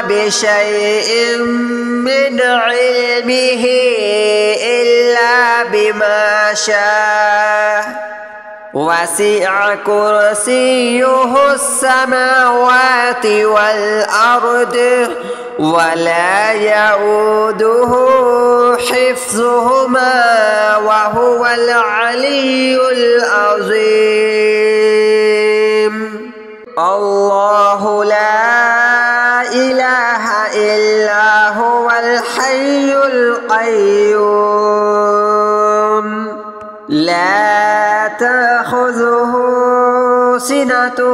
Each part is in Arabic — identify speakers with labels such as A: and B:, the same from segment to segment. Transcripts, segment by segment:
A: بشيء من علمه إلا بما شاء. وسع كرسيه السماوات والأرض ولا يؤوده حفظهما وهو العلي العظيم. الله لا إله إلا هو الحي القيوم. لا تأخذه سنة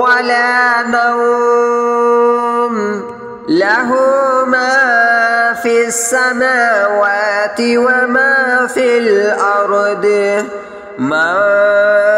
A: ولا نوم. له ما في السماوات وما في الأرض. من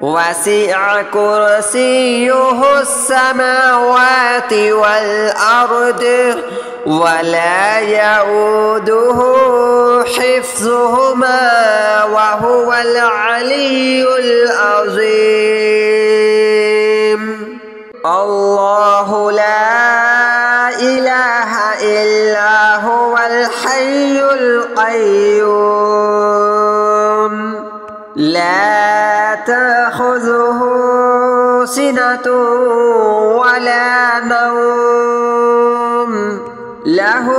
A: وسع كرسيه السماوات والأرض ولا يؤوده حفظهما وهو العلي العظيم. الله لا إله إلا هو الحي القيوم. تأخذه سنة ولا نوم. له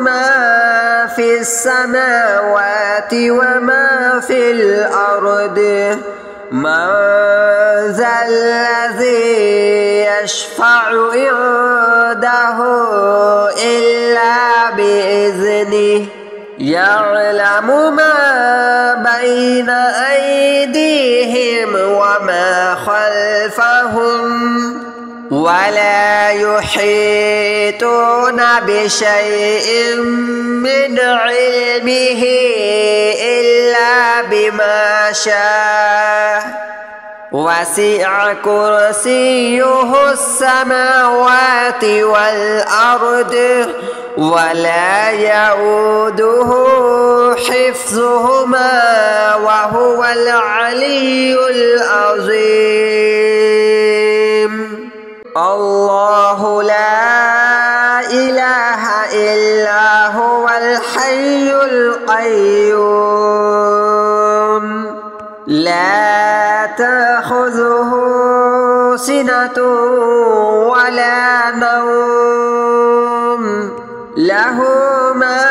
A: ما في السماوات وما في الأرض. من ذا الذي يشفع عنده إلا بإذنه. يعلم ما بين أيديهم وما خلفهم ولا يحيطون بشيء من علمه إلا بما شاء. وسع كرسيه السماوات والأرض ولا يؤوده حفظهما وهو العلي العظيم. الله لا إله إلا هو الحي القيوم. سنة ولا نوم. له ما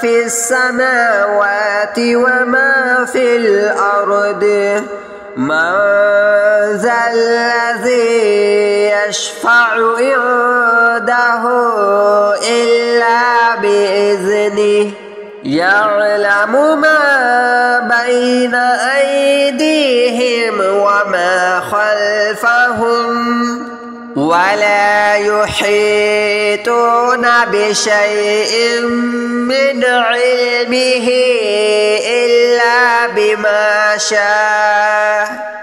A: في السماوات وما في الأرض. من ذا الذي يشفع عنده إلا بإذنه. يعلم ما بين أيديهم وما خلفهم ولا يحيطون بشيء من علمه إلا بما شاء.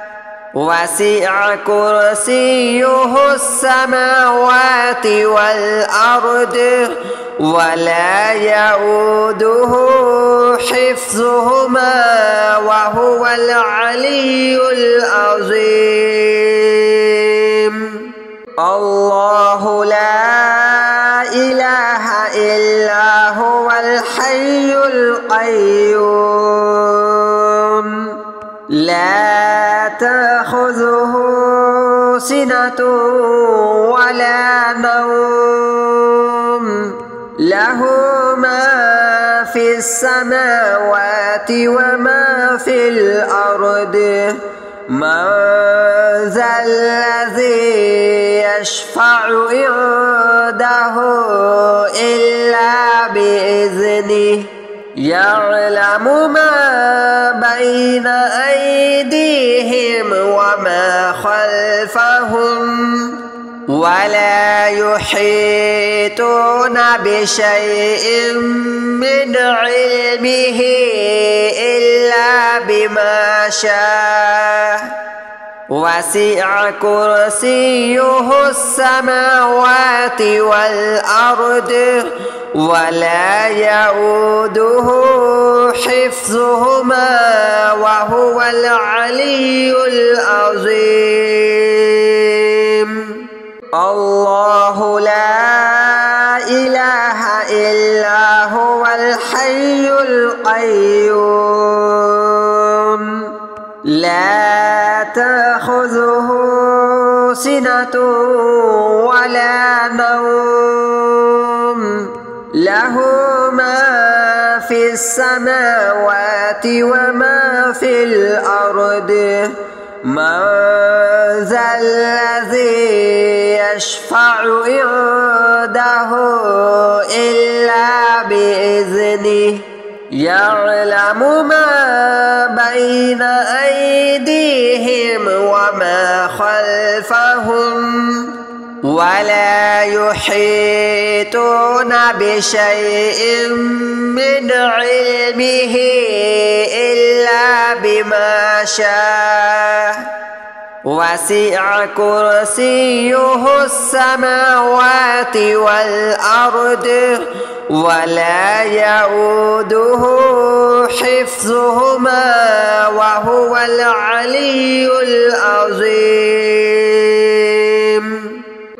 A: وسع كرسيه السماوات والأرض ولا يؤوده حفظهما وهو العلي العظيم. الله لا إله إلا هو الحي القيوم. لا تأخذه سنة ولا نوم. له ما في السماوات وما في الأرض. من ذا الذي يشفع عنده إلا بإذنه. يعلم ما بين أيديهم وما خلفهم ولا يحيطون بشيء من علمه إلا بما شاء. وسع كرسيه السماوات والأرض ولا يؤوده حفظهما وهو العلي العظيم. في السماوات وما في الأرض. من ذا الذي يشفع عنده إلا بإذنه. يعلم ما بين أيديهم وما خلفهم. ولا يحيطون بشيء من علمه إلا بما شاء. وسع كرسيه السماوات والأرض ولا يؤوده حفظهما وهو العلي العظيم.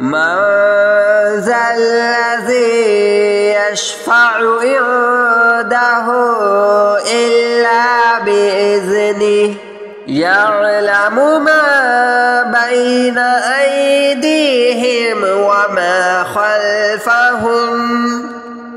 A: من ذا الذي يشفع عنده إلا بإذنه يعلم ما بين أيديهم وما خلفهم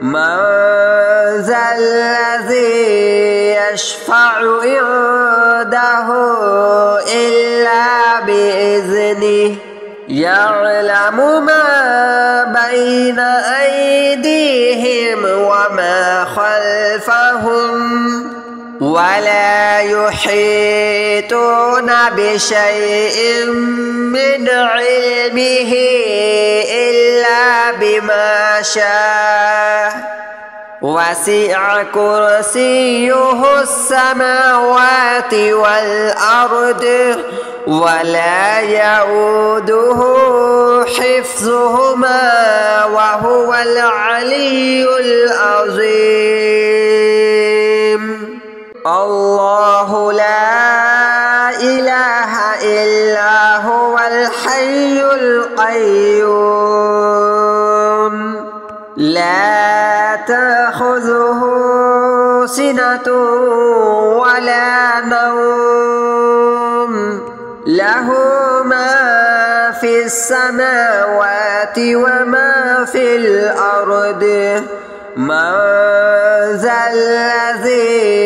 A: من ذا الذي يشفع عنده إلا بإذنه يعلم ما بين أيديهم وما خلفهم ولا يحيطون بشيء من علمه إلا بما شاء. وسع كرسيه السماوات والأرض ولا يؤوده حفظهما وهو العلي العظيم. الله لا إله إلا هو الحي القيوم. لا تأخذه سنة ولا نوم. له ما في السماوات وما في الأرض. من ذا الذي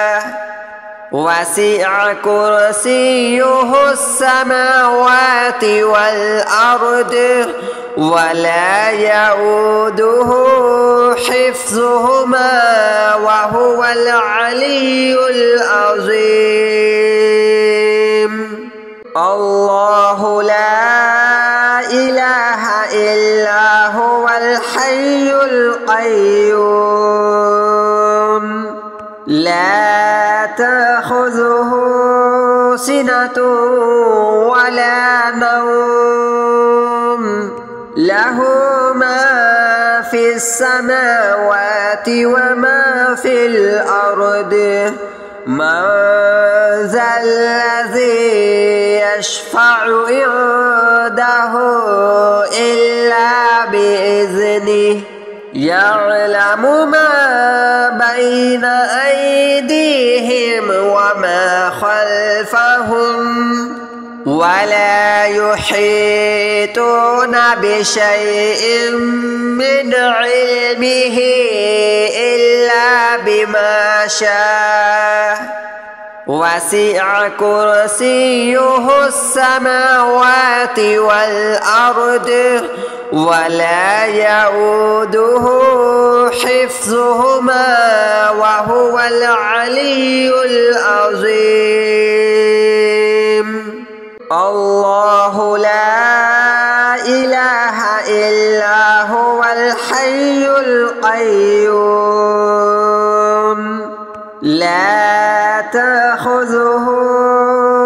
A: وسع كرسيه السماوات والأرض ولا يؤوده حفظهما وهو العلي العظيم. الله لا إله إلا هو الحي القيوم. لا تأخذه سنة ولا نوم. له ما في السماوات وما في الأرض. من ذا الذي يشفع عنده إلا بإذنه. يعلم ما بين أيديهم وما خلفهم ولا يحيطون بشيء من علمه إلا بما شاء. وسع كرسيه السماوات والأرض ولا يؤوده حفظهما وهو العلي العظيم.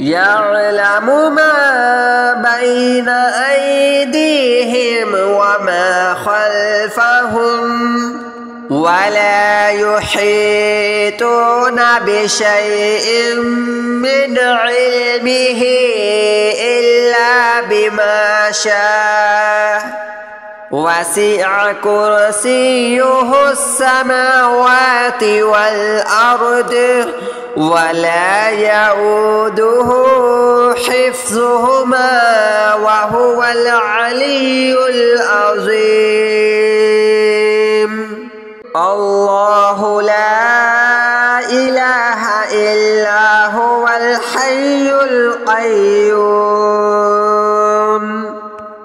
A: يعلم ما بين أيديهم وما خلفهم ولا يحيطون بشيء من علمه إلا بما شاء. وسع كرسيه السماوات والأرض ولا يؤوده حفظهما وهو العلي العظيم. الله لا إله إلا هو الحي القيوم.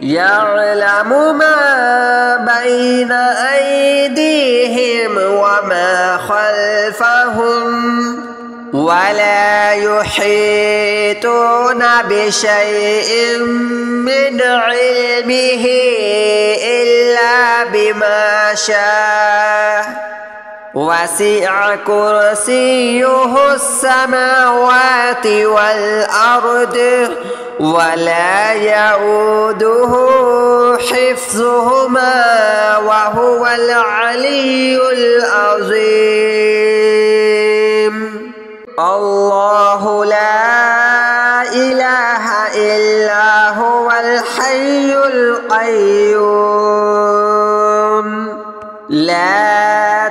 A: يعلم ما بين أيديهم وما خلفهم ولا يحيطون بشيء من علمه إلا بما شاء. وسع كرسيه السماوات والأرض ولا يؤوده حفظهما وهو العلي العظيم. الله لا إله إلا هو الحي القيوم. لا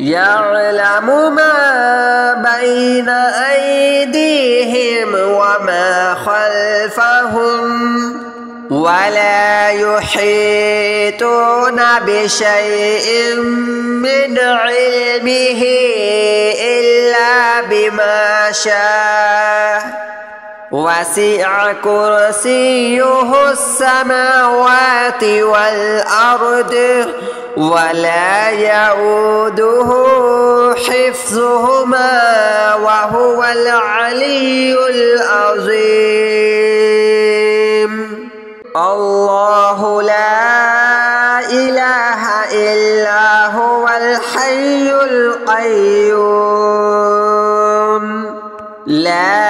A: يعلم ما بين أيديهم وما خلفهم ولا يحيطون بشيء من علمه إلا بما شاء. وسع كرسيه السماوات والأرض ولا يؤوده حفظهما وهو العلي العظيم. الله لا إله إلا هو الحي القيوم. لا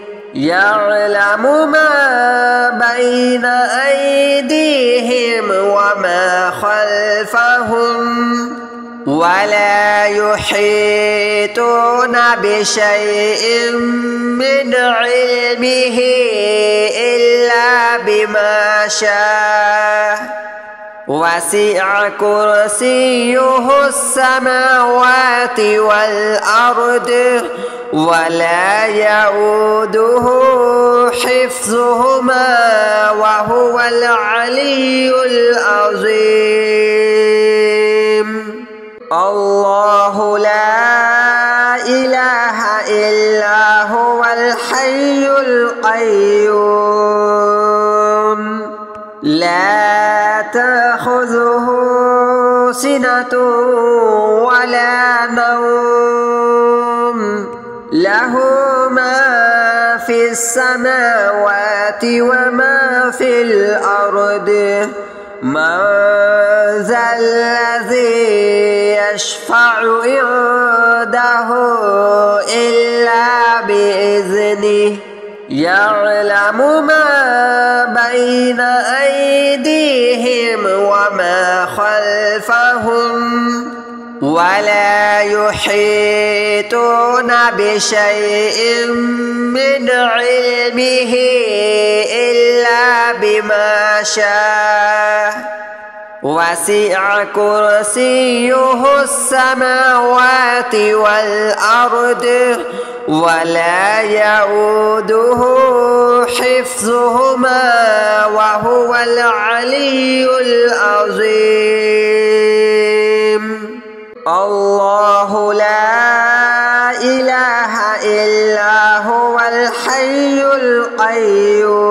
A: يعلم ما بين أيديهم وما خلفهم ولا يحيطون بشيء من علمه إلا بما شاء. وسع كرسيه السماوات والأرض ولا يؤوده حفظهما وهو العلي العظيم. الله لا إله إلا هو الحي القيوم. لا تأخذه سنة ولا نوم. له ما في السماوات وما في الأرض. من ذا الذي يشفع عنده إلا بإذنه. يعلم ما بين أيديهم وما خلفهم ولا يحيطون بشيء من علمه إلا بما شاء. وسع كرسيه السماوات والأرض ولا يؤوده حفظهما وهو العلي العظيم. الله لا إله إلا هو الحي القيوم.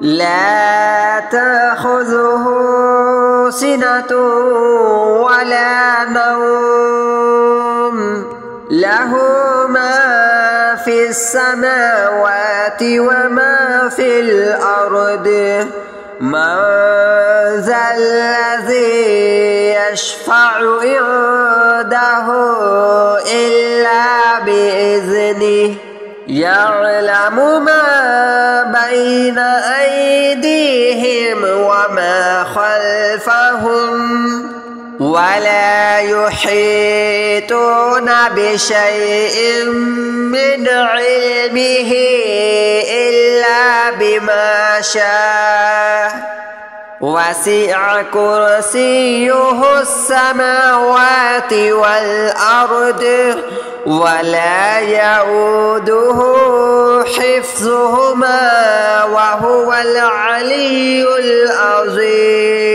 A: لا تأخذه سنة ولا له ما في السماوات وما في الأرض. من ذا الذي يشفع عنده إلا بإذنه. يعلم ما بين أيديهم وما خلفهم. ولا يحيطون بشيء من علمه إلا بما شاء. وسع كرسيه السماوات والأرض ولا يؤوده حفظهما وهو العلي العظيم.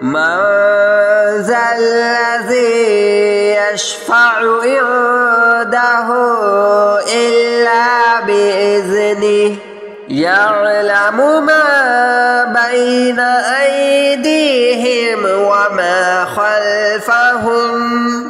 A: من ذا الذي يشفع عنده إلا بإذنه يعلم ما بين أيديهم وما خلفهم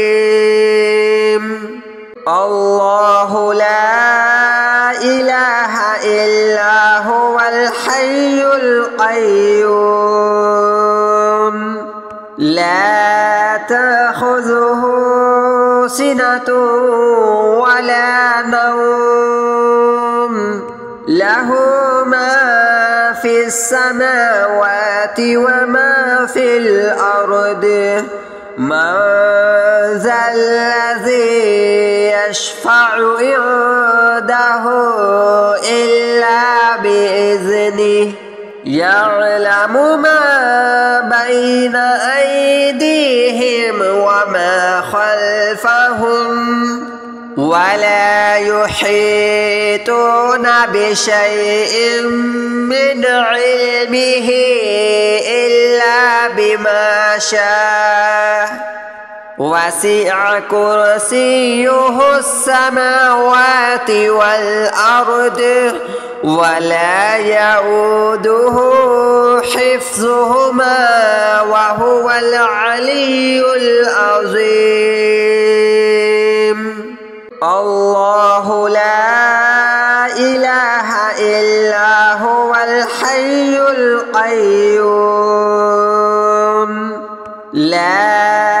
A: سنة ولا نوم. له ما في السماوات وما في الأرض. من ذا الذي يشفع عنده إلا بإذنه. يعلم ما بين أيديهم وما خلفهم ولا يحيطون بشيء من علمه إلا بما شاء. وسع كرسيه السماوات والأرض ولا يؤوده حفظهما وهو العلي العظيم. الله لا إله إلا هو الحي القيوم. لا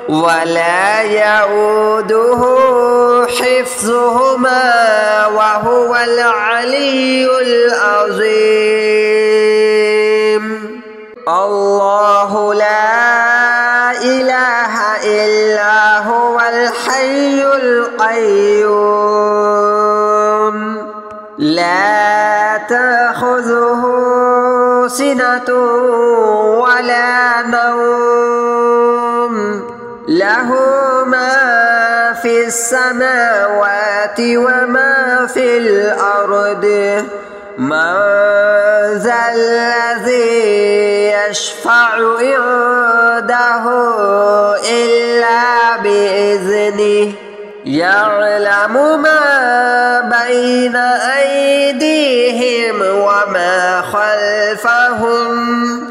A: ولا يؤوده حفظهما وهو العلي العظيم. الله لا إله إلا هو الحي القيوم. لا تأخذه سنة ولا نوم له ما في السماوات وما في الأرض. من ذا الذي يشفع عنده إلا بإذنه. يعلم ما بين أيديهم وما خلفهم.